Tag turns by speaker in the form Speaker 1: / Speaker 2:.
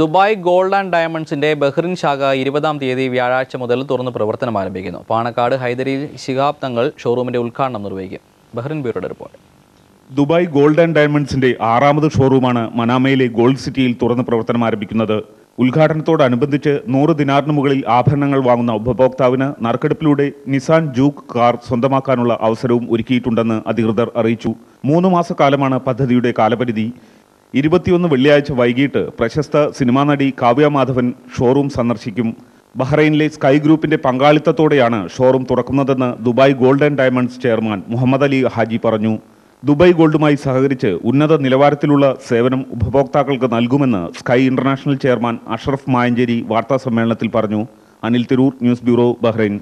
Speaker 1: Dubai gold and ഡയമണ്ട്സിന്റെ Bahrain ശാഖ ഇരുപതാം തീയതി വ്യാഴാഴ്ച മുതൽ തുറന്ന് പ്രവർത്തനം ആരംഭിക്കുന്നു. പാണക്കാട് ഹൈദരി ശിഹാബ് തങ്ങൾ ഷോറൂമിന്റെ ഉദ്ഘാടനം നിർവഹിക്കും. ബഹ്റിൻ ബ്യൂറോയുടെ റിപ്പോർട്ട്
Speaker 2: ദുബായ് ഗോൾഡ് ആൻഡ് ഡയമണ്ട്സിന്റെ ആറാമത് ഷോറൂമാണ് മനാമയിലെ ഗോൾഡ് സിറ്റിയിൽ തുറന്ന് പ്രവർത്തനം ആരംഭിക്കുന്നത്. ഉദ്ഘാടനത്തോടനുബന്ധിച്ച് നൂറ് ദിനാറിന് മുകളിൽ ആഭരണങ്ങൾ വാങ്ങുന്ന ഉപഭോക്താവിന് നറുക്കെടുപ്പിലൂടെ നിസാൻ ജൂക്ക് കാർ സ്വന്തമാക്കാനുള്ള അവസരവും ഒരുക്കിയിട്ടുണ്ടെന്ന് അധികൃതർ അറിയിച്ചു. മൂന്ന് മാസക്കാലമാണ് പദ്ധതിയുടെ കാലപരിധി. ഇരുപത്തിയൊന്ന് വെള്ളിയാഴ്ച വൈകിട്ട് പ്രശസ്ത സിനിമാ നടി കാവ്യ മാധവൻ ഷോറൂം സന്ദർശിക്കും. ബഹ്റൈനിലെ സ്കൈ ഗ്രൂപ്പിന്റെ പങ്കാളിത്തത്തോടെയാണ് showroom തുറക്കുന്നതെന്ന് Dubai golden diamonds chairman Muhammad Ali Haji പറഞ്ഞു. ദുബായ് ഗോൾഡുമായി സഹകരിച്ച് ഉന്നത നിലവാരത്തിലുള്ള സേവനം ഉപഭോക്താക്കൾക്ക് നൽകുമെന്ന് sky international chairman Ashraf Mayancheri വാർത്താ സമ്മേളനത്തിൽ പറഞ്ഞു. Anil Tirur news bureau Bahrain.